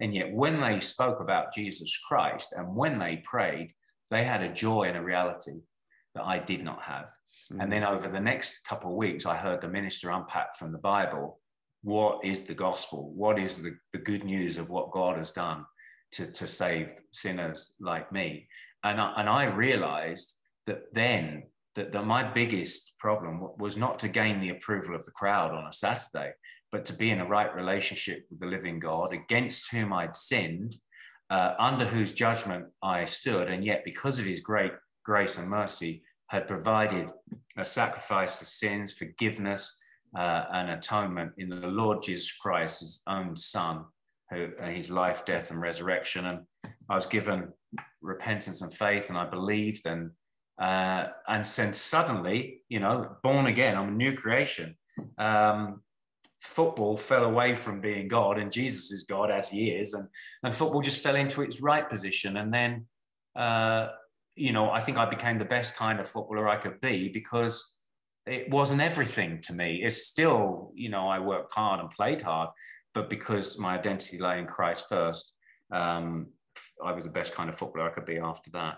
And yet, when they spoke about Jesus Christ and when they prayed, they had a joy and a reality that I did not have. Mm-hmm. And then mm. over the next couple of weeks, I heard the minister unpack from the Bible what is the gospel? What is the, the good news of what God has done to, to save sinners like me? And I, and I realized that then that the, my biggest problem was not to gain the approval of the crowd on a Saturday, but to be in a right relationship with the living God against whom I'd sinned, uh, under whose judgment I stood. And yet, because of his great grace and mercy, had provided a sacrifice for sins, forgiveness, uh, and atonement in the Lord Jesus Christ, his own Son, who uh, his life, death, and resurrection. And I was given repentance and faith, and I believed, and uh, and since suddenly, you know, born again, I'm a new creation. Um, football fell away from being God, and Jesus is God as He is, and and football just fell into its right position. And then, uh, you know, I think I became the best kind of footballer I could be because it wasn't everything to me. It's still, you know, I worked hard and played hard, but because my identity lay in Christ first, um, I was the best kind of footballer I could be after that.